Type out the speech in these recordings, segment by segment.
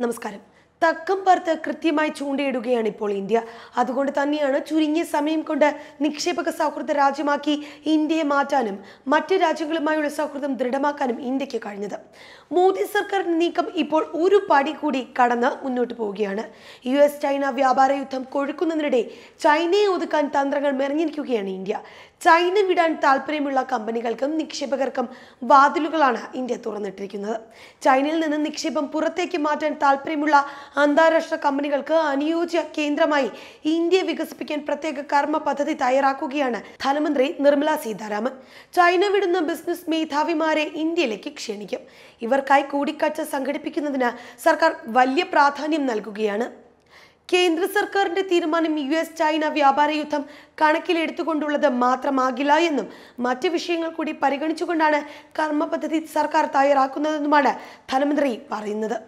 നമസ്കാരം. തക്കം പാർത്ത് കൃത്യമായി ചൂണ്ടയിടുകയാണ് ഇപ്പോൾ ഇന്ത്യ. അതുകൊണ്ട് തന്നെയാണ് ചുരുങ്ങിയ സമയം കൊണ്ട് നിക്ഷേപക സൗഹൃദ രാജ്യമാക്കി ഇന്ത്യയെ മാറ്റാനും മറ്റ് രാജ്യങ്ങളുമായുള്ള സൗഹൃദം ദൃഢമാക്കാനും ഇന്ത്യയ്ക്ക് കഴിഞ്ഞത്. മോദി സർക്കാരിന്റെ നീക്കം ഇപ്പോൾ ഒരു പടി കൂടി കടന്ന് മുന്നോട്ട് പോവുകയാണ്. യു എസ് ചൈന വ്യാപാര യുദ്ധം കൊഴുക്കുന്നതിനിടെ ചൈനയെ ഒതുക്കാൻ തന്ത്രങ്ങൾ മെറിഞ്ഞിരിക്കുകയാണ് ഇന്ത്യ. ചൈന വിടാൻ താല്പര്യമുള്ള കമ്പനികൾക്കും നിക്ഷേപകർക്കും വാതിലുകളാണ് ഇന്ത്യ തുറന്നിട്ടിരിക്കുന്നത്. ചൈനയിൽ നിന്ന് നിക്ഷേപം പുറത്തേക്ക് മാറ്റാൻ താല്പര്യമുള്ള അന്താരാഷ്ട്ര കമ്പനികൾക്ക് അനുയോജ്യ കേന്ദ്രമായി ഇന്ത്യ വികസിപ്പിക്കാൻ പ്രത്യേക കർമ്മ പദ്ധതി തയ്യാറാക്കുകയാണ് ധനമന്ത്രി നിർമ്മല സീതാരാമൻ. ചൈന വിടുന്ന ബിസിനസ് മേധാവിമാരെ ഇന്ത്യയിലേക്ക് ക്ഷണിക്കും. ഇവർക്കായി കൂടിക്കാഴ്ച സംഘടിപ്പിക്കുന്നതിന് സർക്കാർ വലിയ പ്രാധാന്യം നൽകുകയാണ്. കേന്ദ്ര സർക്കാരിന്റെ തീരുമാനം യു എസ് ചൈന വ്യാപാര യുദ്ധം കണക്കിലെടുത്തുകൊണ്ടുള്ളത് മാത്രമാകില്ല എന്നും മറ്റ് വിഷയങ്ങൾ കൂടി പരിഗണിച്ചുകൊണ്ടാണ് കർമ്മ പദ്ധതി സർക്കാർ തയ്യാറാക്കുന്നതെന്നുമാണ് ധനമന്ത്രി പറയുന്നത്.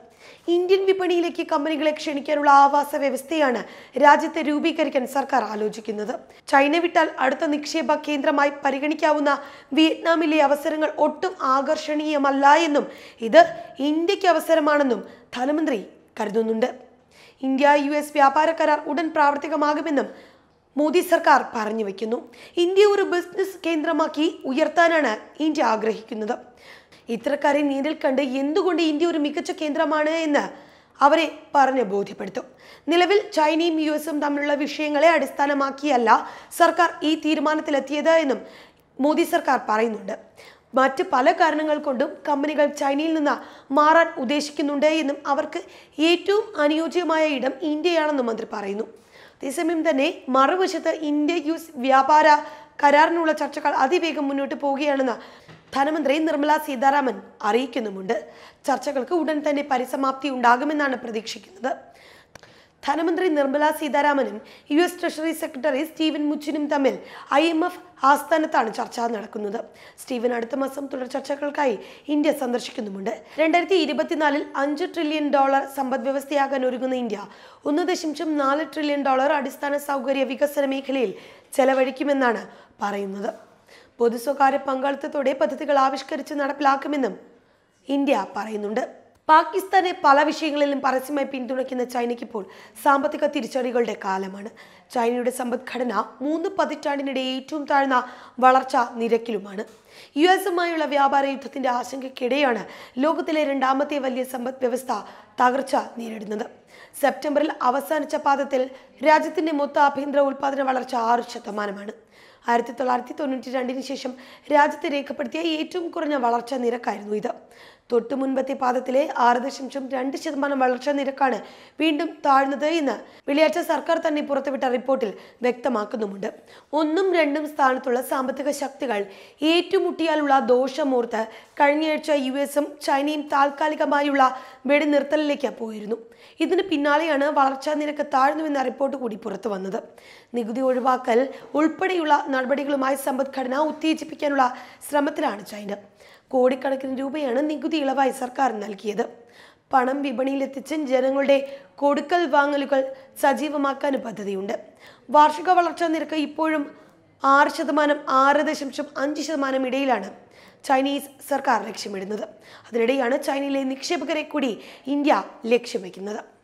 ഇന്ത്യൻ വിപണിയിലേക്ക് കമ്പനികളെ ക്ഷണിക്കാനുള്ള ആവാസ വ്യവസ്ഥയാണ് രാജ്യത്തെ രൂപീകരിക്കാൻ സർക്കാർ ആലോചിക്കുന്നത്. ചൈന വിട്ടാൽ അടുത്ത നിക്ഷേപ കേന്ദ്രമായി പരിഗണിക്കാവുന്ന വിയറ്റ്നാമിലെ അവസരങ്ങൾ ഒട്ടും ആകർഷണീയമല്ല എന്നും ഇത് ഇന്ത്യയ്ക്ക് അവസരമാണെന്നും ധനമന്ത്രി കരുതുന്നുണ്ട്. ഇന്ത്യ യു എസ് വ്യാപാര കരാർ ഉടൻ പ്രാവർത്തികമാകുമെന്നും മോദി സർക്കാർ പറഞ്ഞു വയ്ക്കുന്നു ഇന്ത്യ ഒരു ബിസിനസ് കേന്ദ്രമാക്കി ഉയർത്താനാണ് ഇന്ത്യ ആഗ്രഹിക്കുന്നത്. ഇത്തരക്കാരെ നേരിൽ കണ്ട് എന്തുകൊണ്ട് ഇന്ത്യ ഒരു മികച്ച കേന്ദ്രമാണ് എന്ന് അവരെ പറഞ്ഞ് ബോധ്യപ്പെടുത്തും. നിലവിൽ ചൈനയും യു എസും തമ്മിലുള്ള വിഷയങ്ങളെ അടിസ്ഥാനമാക്കിയല്ല സർക്കാർ ഈ തീരുമാനത്തിലെത്തിയത് എന്നും മോദി സർക്കാർ പറയുന്നുണ്ട്. മറ്റ് പല കാരണങ്ങൾ കൊണ്ടും കമ്പനികൾ ചൈനയിൽ നിന്ന് മാറാൻ ഉദ്ദേശിക്കുന്നുണ്ട് എന്നും അവർക്ക് ഏറ്റവും അനുയോജ്യമായ ഇടം ഇന്ത്യയാണെന്നും മന്ത്രി പറയുന്നു. അതേസമയം തന്നെ മറുവശത്ത് ഇന്ത്യ യു എസ് വ്യാപാര കരാറിനുള്ള ചർച്ചകൾ അതിവേഗം മുന്നോട്ട് പോവുകയാണെന്ന് ധനമന്ത്രി നിർമ്മല സീതാരാമൻ അറിയിക്കുന്നുമുണ്ട്. ചർച്ചകൾക്ക് ഉടൻ തന്നെ പരിസമാപ്തി ഉണ്ടാകുമെന്നാണ് പ്രതീക്ഷിക്കുന്നത്. ധനമന്ത്രി Nirmala സീതാരാമനും U S treasury secretary Steven മുച്ചിനും തമ്മിൽ ഐ എം എഫ് ആസ്ഥാനത്താണ് ചർച്ച നടക്കുന്നത്. സ്റ്റീവൻ അടുത്ത മാസം തുടർ ചർച്ചകൾക്കായി ഇന്ത്യ സന്ദർശിക്കുന്നുമുണ്ട്. രണ്ടായിരത്തി ഇരുപത്തിനാലിൽ അഞ്ച് ട്രില്യൺ ഡോളർ സമ്പദ് വ്യവസ്ഥയാകാൻ ഒരുങ്ങുന്ന ഇന്ത്യ ഒന്ന് ദശാംശം നാല് ട്രില്യൺ ഡോളർ അടിസ്ഥാന സൗകര്യ വികസന മേഖലയിൽ ചെലവഴിക്കുമെന്നാണ് പറയുന്നത്. പൊതു സ്വകാര്യ പങ്കാളിത്തത്തോടെ പദ്ധതികൾ ആവിഷ്കരിച്ച് നടപ്പിലാക്കുമെന്നും ഇന്ത്യ പറയുന്നുണ്ട്. പാകിസ്ഥാനെ പല വിഷയങ്ങളിലും പരസ്യമായി പിന്തുണയ്ക്കുന്ന ചൈനയ്ക്ക് ഇപ്പോൾ സാമ്പത്തിക തിരിച്ചടികളുടെ കാലമാണ്. ചൈനയുടെ സമ്പദ്ഘടന മൂന്ന് പതിറ്റാണ്ടിനിടെ ഏറ്റവും താഴ്ന്ന വളർച്ച നിരക്കിലുമാണ്. യു എസുമായുള്ള വ്യാപാര യുദ്ധത്തിന്റെ ആശങ്കയ്ക്കിടെയാണ് ലോകത്തിലെ രണ്ടാമത്തെ വലിയ സമ്പദ് വ്യവസ്ഥ തകർച്ച നേരിടുന്നത്. സെപ്റ്റംബറിൽ അവസാനിച്ച പാദത്തിൽ രാജ്യത്തിന്റെ മൊത്ത ആഭ്യന്തര ഉൽപാദന വളർച്ച ആറ് ശതമാനമാണ്. ആയിരത്തി തൊള്ളായിരത്തി തൊണ്ണൂറ്റി രണ്ടിന് ശേഷം രാജ്യത്തെ രേഖപ്പെടുത്തിയ ഏറ്റവും കുറഞ്ഞ വളർച്ചാ നിരക്കായിരുന്നു ഇത്. തൊട്ടു മുൻപത്തെ പാദത്തിലെ ആറ് ദശാംശം രണ്ട് ശതമാനം വളർച്ചാ നിരക്കാണ് വീണ്ടും താഴ്ന്നത് എന്ന് വെള്ളിയാഴ്ച സർക്കാർ തന്നെ പുറത്തുവിട്ട റിപ്പോർട്ടിൽ വ്യക്തമാക്കുന്നുമുണ്ട്. ഒന്നും രണ്ടും സ്ഥാനത്തുള്ള സാമ്പത്തിക ശക്തികൾ ഏറ്റുമുട്ടിയാലുള്ള ദോഷമോർത്ത് കഴിഞ്ഞയാഴ്ച യു എസും ചൈനയും താൽക്കാലികമായുള്ള വെടിനിർത്തലിലേക്ക് പോയിരുന്നു. ഇതിന് പിന്നാലെയാണ് വളർച്ചാ നിരക്ക് താഴ്ന്നുവെന്ന റിപ്പോർട്ട് കൂടി പുറത്തു വന്നത്. നികുതി ഒഴിവാക്കൽ ഉൾപ്പെടെയുള്ള നടപടികളുമായി സമ്പദ്ഘടന ഉത്തേജിപ്പിക്കാനുള്ള ശ്രമത്തിലാണ് ചൈന. കോടിക്കണക്കിന് രൂപയാണ് നികുതി ഇളവായി സർക്കാർ നൽകിയത്. പണം വിപണിയിലെത്തിച്ച് ജനങ്ങളുടെ കൊടുക്കൽ വാങ്ങലുകൾ സജീവമാക്കാനും പദ്ധതിയുണ്ട്. വാർഷിക വളർച്ചാ നിരക്ക് ഇപ്പോഴും ആറ് ശതമാനം ആറ് ദശാംശം അഞ്ച് ശതമാനം ഇടയിലാണ് ചൈനീസ് സർക്കാർ ലക്ഷ്യമിടുന്നത്. അതിനിടെയാണ് ചൈനയിലെ നിക്ഷേപകരെ കൂടി ഇന്ത്യ ലക്ഷ്യം വയ്ക്കുന്നത്